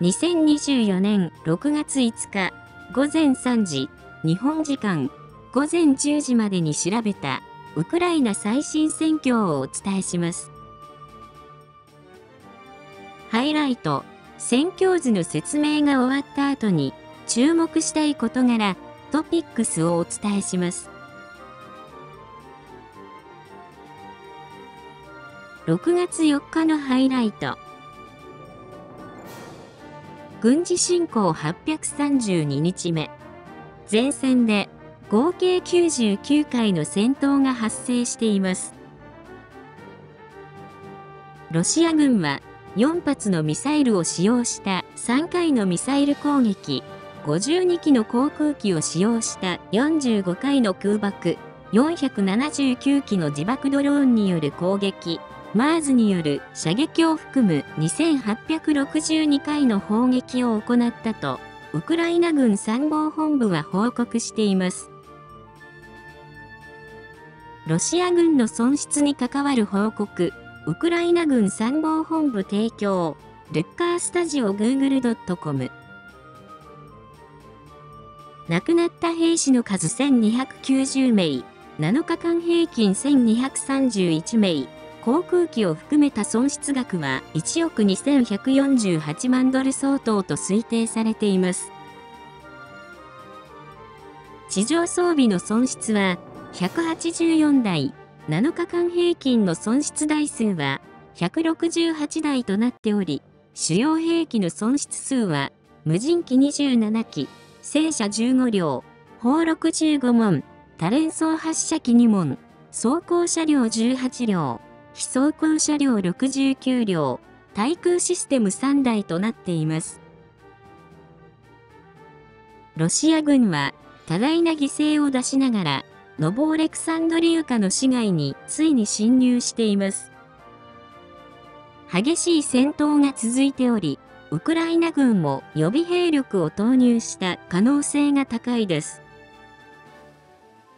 2024年6月5日午前3時、日本時間午前10時までに調べたウクライナ最新戦況をお伝えします。ハイライト、戦況図の説明が終わった後に注目したい事柄、トピックスをお伝えします。6月4日のハイライト。軍事侵攻832日目。前線で合計99回の戦闘が発生しています。ロシア軍は4発のミサイルを使用した3回のミサイル攻撃、52機の航空機を使用した45回の空爆、479機の自爆ドローンによる攻撃、マーズによる射撃を含む2862回の砲撃を行ったと、ウクライナ軍参謀本部は報告しています。ロシア軍の損失に関わる報告、ウクライナ軍参謀本部提供、ルッカースタジオ google.com 亡くなった兵士の数1290名、7日間平均1231名、航空機を含めた損失額は1億2148万ドル相当と推定されています。地上装備の損失は184台、7日間平均の損失台数は168台となっており、主要兵器の損失数は無人機27機、戦車15両、砲6 15門、多連装発射機2門、装甲車両18両、非装甲車両69両、対空システム3台となっています。ロシア軍は多大な犠牲を出しながら、ノボーレクサンドリウカの市街についに侵入しています。激しい戦闘が続いており、ウクライナ軍も予備兵力を投入した可能性が高いです。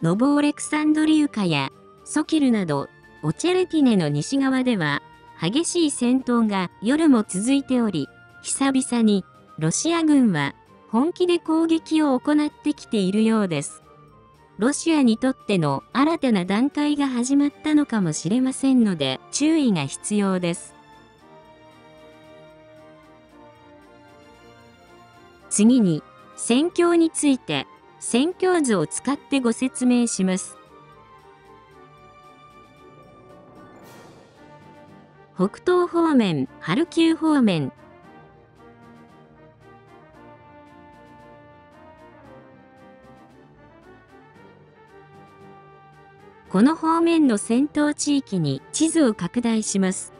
ノボーレクサンドリウカやソキルなどオチェルティネの西側では、激しい戦闘が夜も続いており、久々にロシア軍は本気で攻撃を行ってきているようです。ロシアにとっての新たな段階が始まったのかもしれませんので注意が必要です。次に、戦況について、戦況図を使ってご説明します。北東方面、ハルキウ方面。この方面の戦闘地域に地図を拡大します。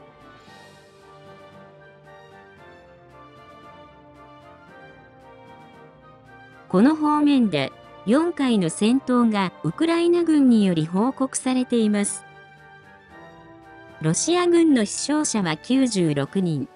この方面で4回の戦闘がウクライナ軍により報告されています。ロシア軍の死傷者は96人。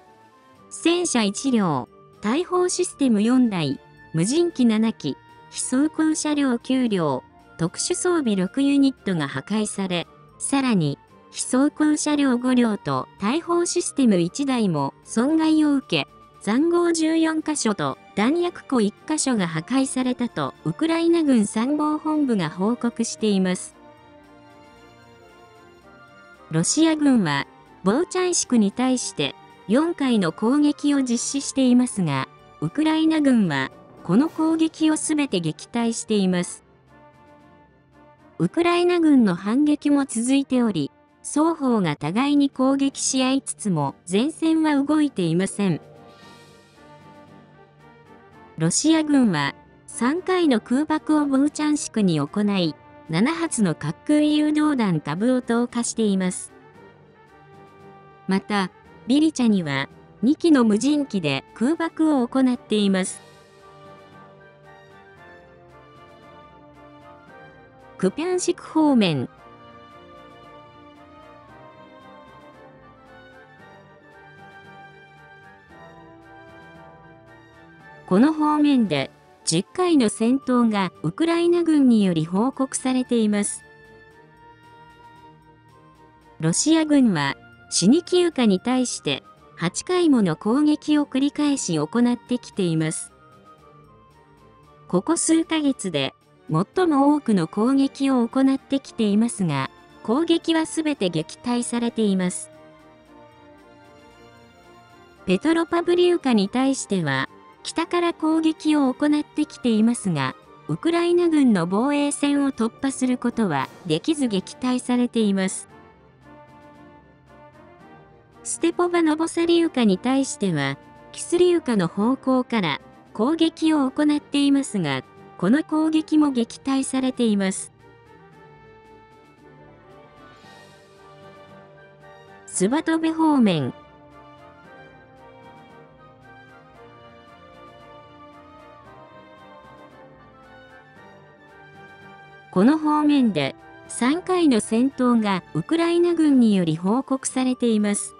戦車1両、大砲システム4台、無人機7機、非装甲車両9両、特殊装備6ユニットが破壊され、さらに、非装甲車両5両と大砲システム1台も損害を受け、残壕14カ所と弾薬庫1カ所が破壊されたとウクライナ軍参謀本部が報告しています。ロシア軍は、ボーチャンシクに対して4回の攻撃を実施していますが、ウクライナ軍は、この攻撃をすべて撃退しています。ウクライナ軍の反撃も続いており、双方が互いに攻撃し合いつつも前線は動いていません。ロシア軍は3回の空爆をボーチャンシクに行い、7発の滑空誘導弾株を投下しています。また、ビリチャには2機の無人機で空爆を行っています。クピャンシク方面この方面で10回の戦闘がウクライナ軍により報告されています。ロシア軍はシニキウカに対して8回もの攻撃を繰り返し行ってきています。ここ数ヶ月で最も多くの攻撃を行ってきていますが、攻撃はすべて撃退されています。ペトロパブリウカに対しては、北から攻撃を行ってきていますが、ウクライナ軍の防衛線を突破することはできず撃退されています。ステポバ・ノボサリウカに対しては、キスリウカの方向から攻撃を行っていますが、この攻撃も撃退されています。スバトベ方面この方面で3回の戦闘がウクライナ軍により報告されています。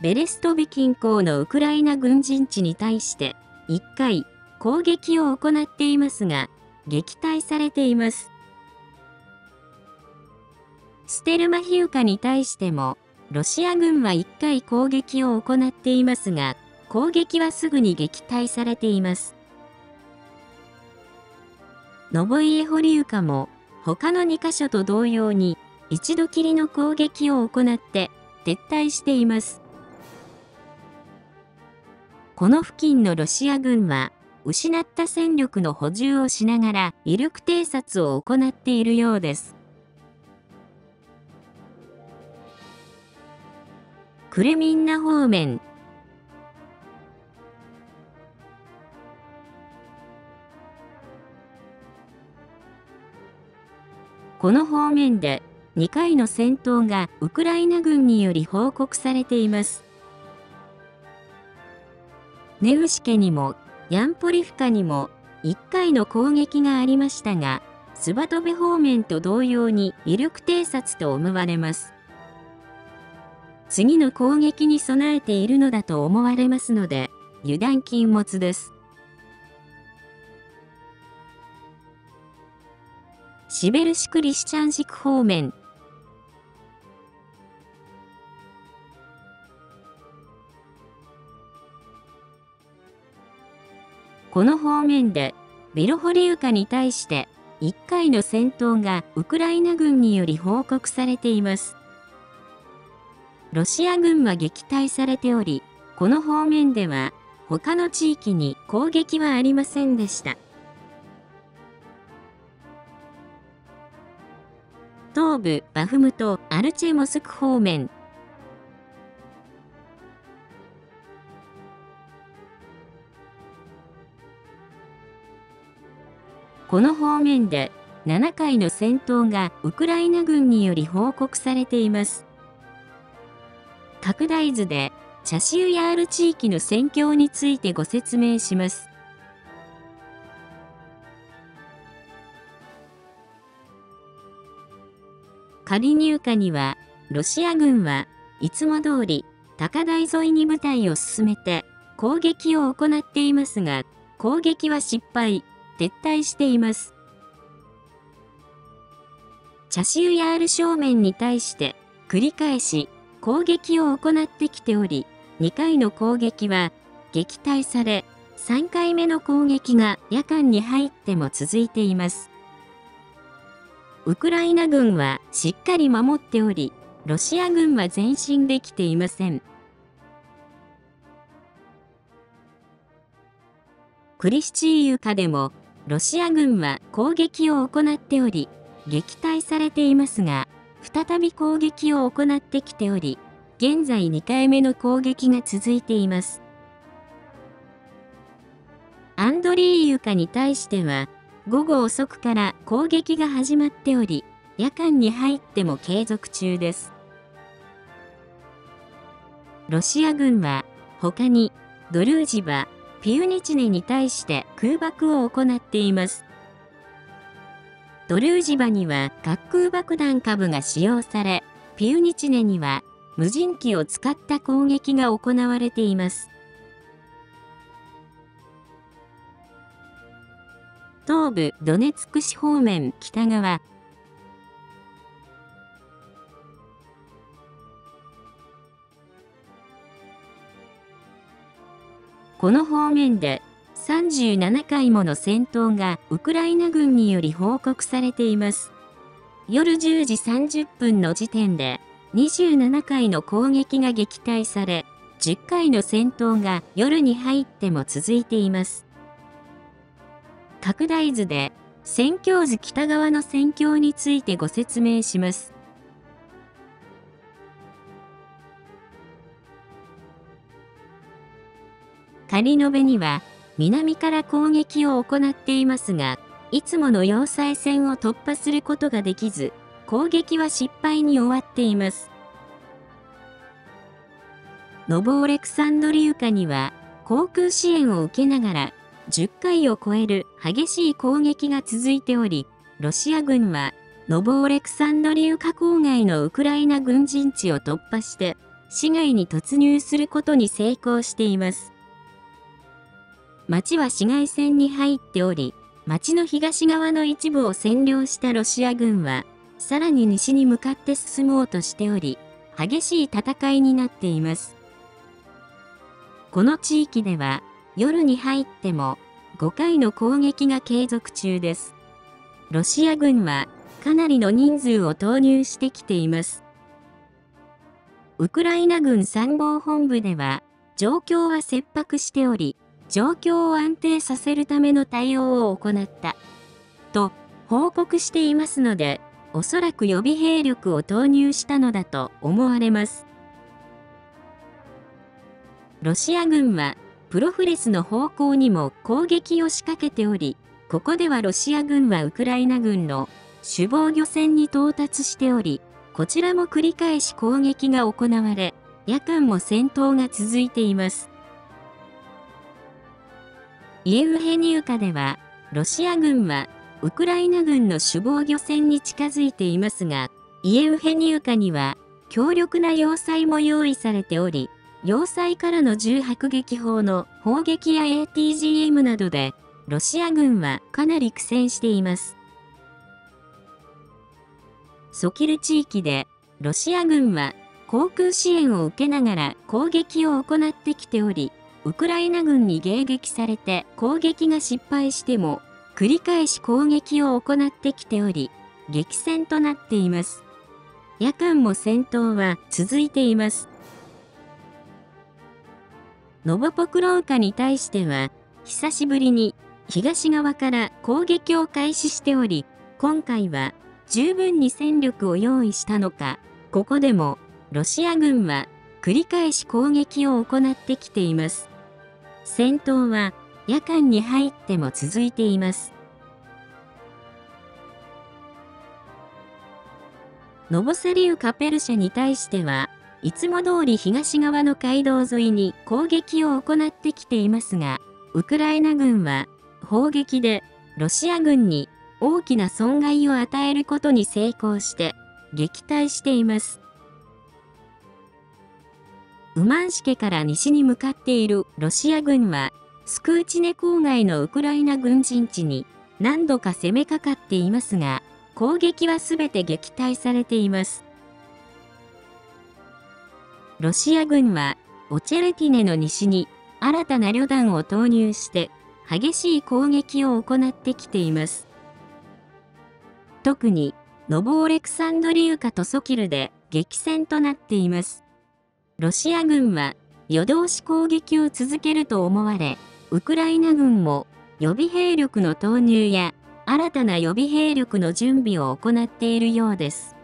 ベレストビ近郊のウクライナ軍陣地に対して1回攻撃を行っていますが撃退されています。ステルマヒウカに対してもロシア軍は1回攻撃を行っていますが攻撃はすぐに撃退されています。ノボイエホリウカも他の2カ所と同様に一度きりの攻撃を行って撤退しています。この付近のロシア軍は失った戦力の補充をしながら威力偵察を行っているようです。クレミンナ方面この方面で2回の戦闘がウクライナ軍により報告されています。ネウシケにもヤンポリフカにも1回の攻撃がありましたが、スバトベ方面と同様に威力偵察と思われます。次の攻撃に備えているのだと思われますので、油断禁物です。シベルシクリシチャンシク方面この方面でビロホリウカに対して1回の戦闘がウクライナ軍により報告されています。ロシア軍は撃退されており、この方面では他の地域に攻撃はありませんでした。東部バフムト・アルチェモスク方面この方面で7回の戦闘がウクライナ軍により報告されています。拡大図でチャシュヤール地域の戦況についてご説明します。カリニューカには、ロシア軍はいつも通り高台沿いに部隊を進めて攻撃を行っていますが、攻撃は失敗、撤退しています。チャシュヤール正面に対して繰り返し攻撃を行ってきており、2回の攻撃は撃退され、3回目の攻撃が夜間に入っても続いています。ウクライナ軍はしっかり守っており、ロシア軍は前進できていません。クリスチーユカでも、ロシア軍は攻撃を行っており、撃退されていますが、再び攻撃を行ってきており、現在2回目の攻撃が続いています。アンドリーユカに対しては、午後遅くから攻撃が始まっており、夜間に入っても継続中です。ロシア軍は他にドルージバ、ピウニチネに対して空爆を行っています。ドルージバには滑空爆弾株が使用され、ピウニチネには無人機を使った攻撃が行われています。東部ドネツク市方面北側この方面で37回もの戦闘がウクライナ軍により報告されています。夜10時30分の時点で27回の攻撃が撃退され、10回の戦闘が夜に入っても続いています。拡大図で戦況図北側の戦況についてご説明します。仮延べには南から攻撃を行っていますが、いつもの要塞線を突破することができず、攻撃は失敗に終わっています。ノボオレクサンドリウカには航空支援を受けながら10回を超える激しい攻撃が続いており、ロシア軍はノボオレクサンドリウカ郊外のウクライナ軍陣地を突破して市街に突入することに成功しています。町は市街戦に入っており、町の東側の一部を占領したロシア軍は、さらに西に向かって進もうとしており、激しい戦いになっています。この地域では、夜に入っても5回の攻撃が継続中です。ロシア軍はかなりの人数を投入してきています。ウクライナ軍参謀本部では、状況は切迫しており、状況を安定させるための対応を行った。と報告していますので、おそらく予備兵力を投入したのだと思われます。ロシア軍はプロフレスの方向にも攻撃を仕掛けており、ここではロシア軍はウクライナ軍の主防御船に到達しており、こちらも繰り返し攻撃が行われ、夜間も戦闘が続いています。イエウヘニウカでは、ロシア軍はウクライナ軍の主防御船に近づいていますが、イエウヘニウカには強力な要塞も用意されており、要塞からの重迫撃砲の砲撃や ATGM などで、ロシア軍はかなり苦戦しています。ソキル地域で、ロシア軍は航空支援を受けながら攻撃を行ってきており、ウクライナ軍に迎撃されて攻撃が失敗しても、繰り返し攻撃を行ってきており、激戦となっています。夜間も戦闘は続いています。ノボポクローカに対しては、久しぶりに東側から攻撃を開始しており、今回は十分に戦力を用意したのか、ここでもロシア軍は繰り返し攻撃を行ってきています。戦闘は夜間に入っても続いています。ノボセリウカペルシャに対しては、いつも通り東側の街道沿いに攻撃を行ってきていますが、ウクライナ軍は砲撃でロシア軍に大きな損害を与えることに成功して撃退しています。ウマンシケから西に向かっているロシア軍は、スクーチネ郊外のウクライナ軍陣地に何度か攻めかかっていますが、攻撃はすべて撃退されています。ロシア軍は、オチェレティネの西に新たな旅団を投入して、激しい攻撃を行ってきています。特に、ノボオレクサンドリウカとソキルで激戦となっています。ロシア軍は夜通し攻撃を続けると思われ、ウクライナ軍も予備兵力の投入や新たな予備兵力の準備を行っているようです。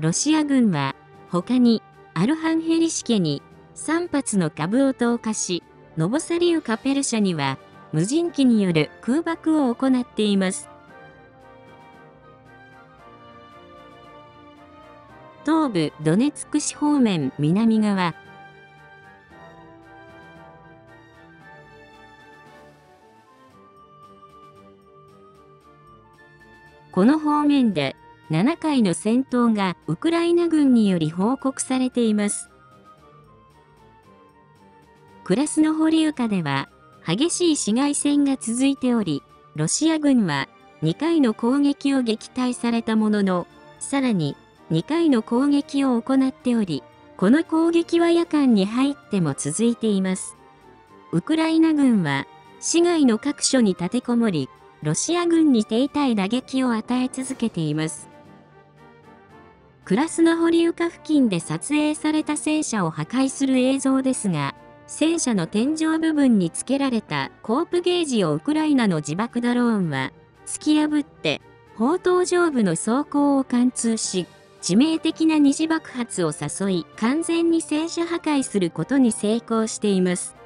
ロシア軍は他にアルハンヘリシケに3発の株を投下し、ノボサリウカペルシャには無人機による空爆を行っています。東部ドネツク市方面南側この方面で7回の戦闘がウクライナ軍により報告されています。クラスノホリウカでは激しい市街戦が続いており、ロシア軍は2回の攻撃を撃退されたものの、さらに2回の攻撃を行っており、この攻撃は夜間に入っても続いています。ウクライナ軍は市街の各所に立てこもり、ロシア軍に手痛い打撃を与え続けています。クラスノホリウカ付近で撮影された戦車を破壊する映像ですが、戦車の天井部分につけられたコープゲージをウクライナの自爆ドローンは突き破って砲塔上部の装甲を貫通し、致命的な二次爆発を誘い完全に戦車破壊することに成功しています。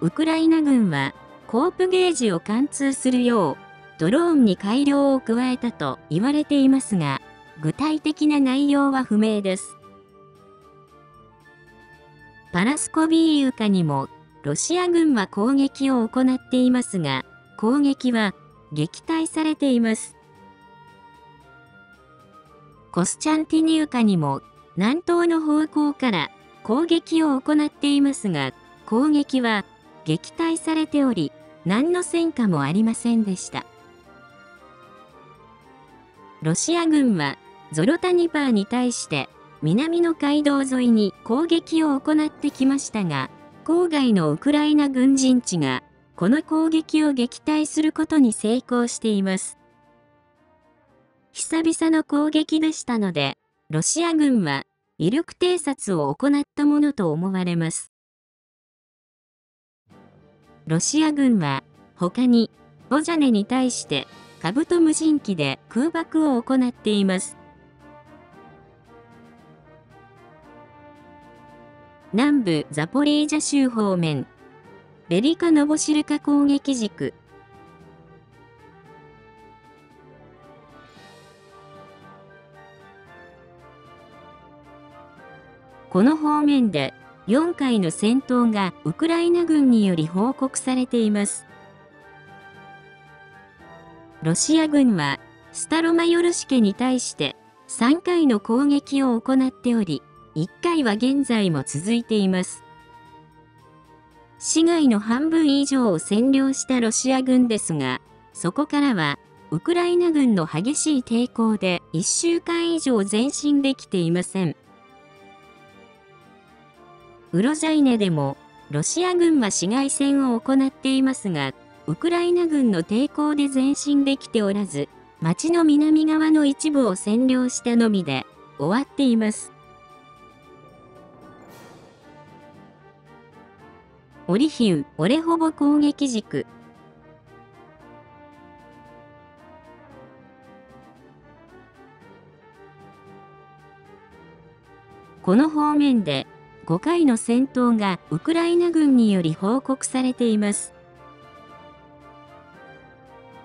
ウクライナ軍はコープゲージを貫通するようドローンに改良を加えたと言われていますが、具体的な内容は不明です。パラスコビーユカにもロシア軍は攻撃を行っていますが、攻撃は撃退されています。コスチャンティニウカにも南東の方向から攻撃を行っていますが、攻撃は撃退されており、何の戦果もありませんでした。ロシア軍はゾロタニパーに対して南の街道沿いに攻撃を行ってきましたが、郊外のウクライナ軍人地がこの攻撃を撃退することに成功しています。久々の攻撃でしたので、ロシア軍は威力偵察を行ったものと思われます。ロシア軍は他にボジャネに対してカブト無人機で空爆を行っています。南部ザポリージャ州方面ベリカ・ノボシルカ攻撃軸この方面で4回の戦闘がウクライナ軍により報告されています。ロシア軍はスタロマヨルシケに対して3回の攻撃を行っており、1回は現在も続いています。市街の半分以上を占領したロシア軍ですが、そこからはウクライナ軍の激しい抵抗で1週間以上前進できていません。ウロジャイネでも、ロシア軍は市街戦を行っていますが、ウクライナ軍の抵抗で前進できておらず、町の南側の一部を占領したのみで終わっています。オリヒウ、オレホボ攻撃軸。この方面で5回の戦闘がウクライナ軍により報告されています。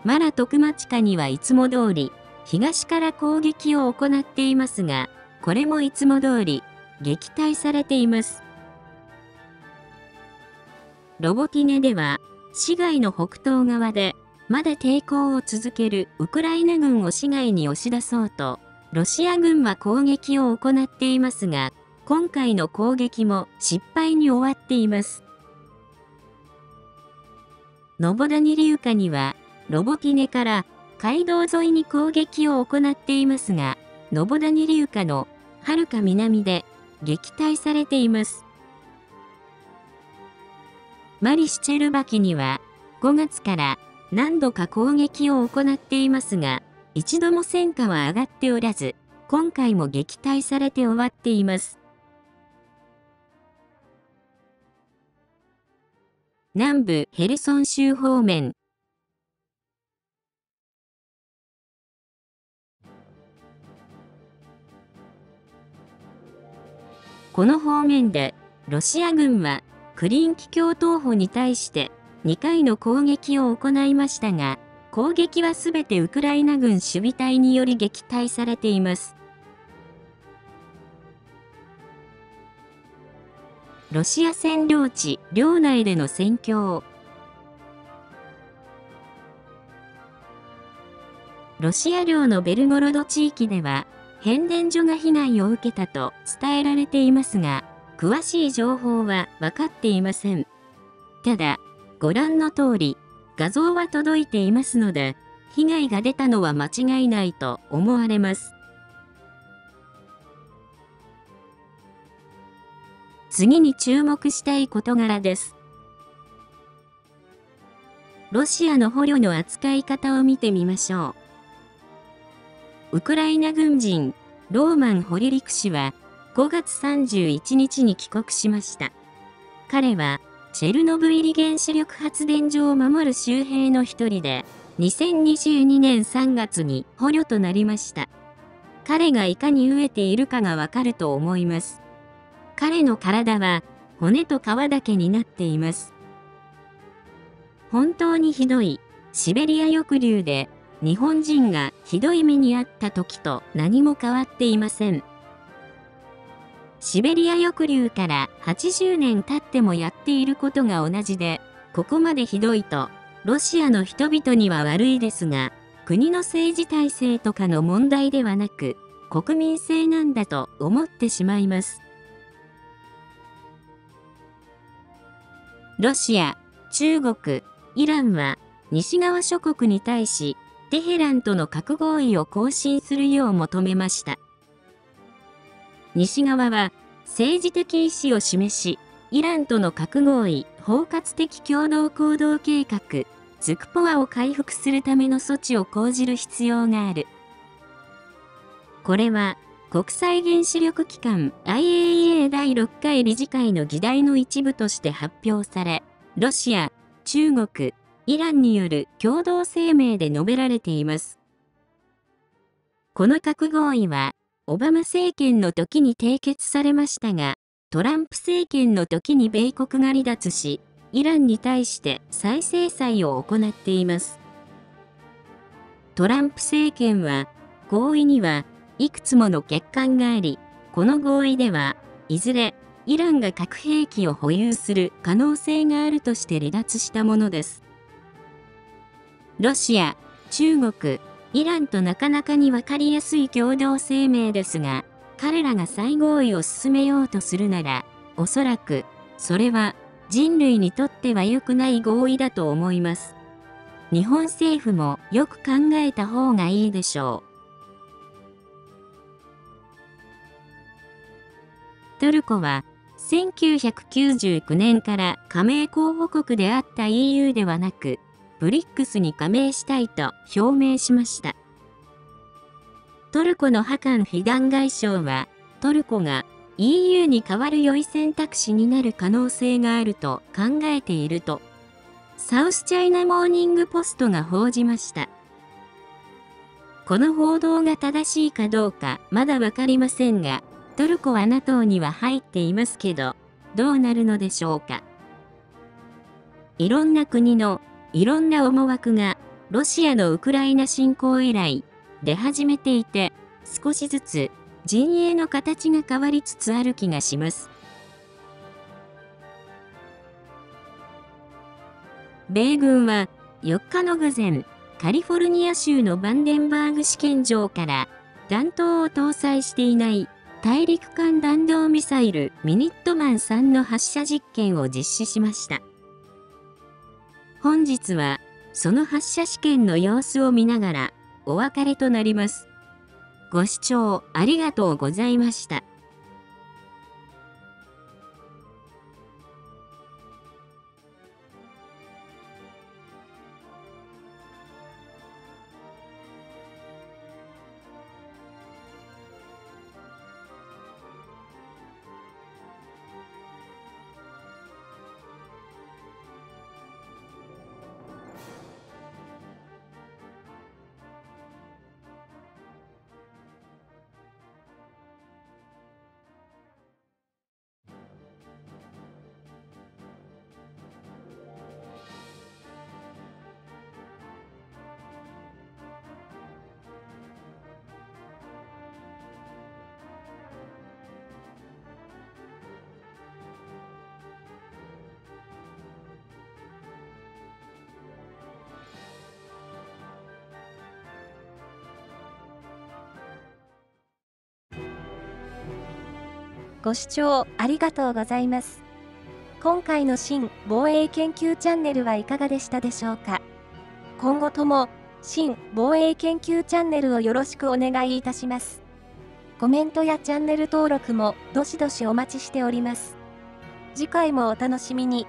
マラトクマチカにはいつも通り東から攻撃を行っていますが、これもいつも通り撃退されています。ロボティネでは市街の北東側でまだ抵抗を続けるウクライナ軍を市街に押し出そうと、ロシア軍は攻撃を行っていますが、今回の攻撃も失敗に終わっています。ノボダニリウカには、ロボティネから街道沿いに攻撃を行っていますが、ノボダニリウカのはるか南で撃退されています。マリシチェルバキには5月から何度か攻撃を行っていますが、一度も戦果は上がっておらず、今回も撃退されて終わっています。南部ヘルソン州方面この方面でロシア軍はクリンキ教東保に対して2回の攻撃を行いましたが攻撃はすべてウクライナ軍守備隊により撃退されています。ロシア占領地、領内での戦況。ロシア領のベルゴロド地域では、変電所が被害を受けたと伝えられていますが、詳しい情報は分かっていません。ただ、ご覧の通り、画像は届いていますので、被害が出たのは間違いないと思われます。次に注目したい事柄です。ロシアの捕虜の扱い方を見てみましょう。ウクライナ軍人、ローマン・ホリリク氏は、5月31日に帰国しました。彼は、チェルノブイリ原子力発電所を守る周兵の一人で、2022年3月に捕虜となりました。彼がいかに飢えているかがわかると思います。彼の体は骨と皮だけになっています。本当にひどいシベリア抑留で日本人がひどい目に遭った時と何も変わっていません。シベリア抑留から80年経ってもやっていることが同じで、ここまでひどいと、ロシアの人々には悪いですが、国の政治体制とかの問題ではなく、国民性なんだと思ってしまいます。ロシア、中国、イランは西側諸国に対しテヘランとの核合意を更新するよう求めました。西側は政治的意思を示し、イランとの核合意包括的共同行動計画、ズクポアを回復するための措置を講じる必要がある。これは国際原子力機関 IAEA 第6回理事会の議題の一部として発表され、ロシア、中国、イランによる共同声明で述べられています。この核合意は、オバマ政権の時に締結されましたが、トランプ政権の時に米国が離脱し、イランに対して再制裁を行っています。トランプ政権は、合意にはいくつもの欠陥があり、この合意では、いずれイランが核兵器を保有する可能性があるとして離脱したものです。ロシア、中国、イランとなかなかに分かりやすい共同声明ですが、彼らが再合意を進めようとするなら、おそらく、それは人類にとっては良くない合意だと思います。日本政府もよく考えた方がいいでしょう。トルコは1999年から加盟候補国であった EU ではなく、ブリックスに加盟したいと表明しました。トルコのハカン・フィダン外相は、トルコが EU に代わる良い選択肢になる可能性があると考えていると、サウスチャイナモーニングポストが報じました。この報道が正しいかどうかまだわかりませんが、トルコは NATO には入っていますけど、どうなるのでしょうか。いろんな国のいろんな思惑がロシアのウクライナ侵攻以来出始めていて、少しずつ陣営の形が変わりつつある気がします。米軍は4日の午前、カリフォルニア州のバンデンバーグ試験場から弾頭を搭載していない大陸間弾道ミサイルミニットマン3の発射実験を実施しました。本日はその発射試験の様子を見ながらお別れとなります。ご視聴ありがとうございました。ご視聴ありがとうございます。今回の新防衛研究チャンネルはいかがでしたでしょうか？今後とも新防衛研究チャンネルをよろしくお願いいたします。コメントやチャンネル登録もどしどしお待ちしております。次回もお楽しみに。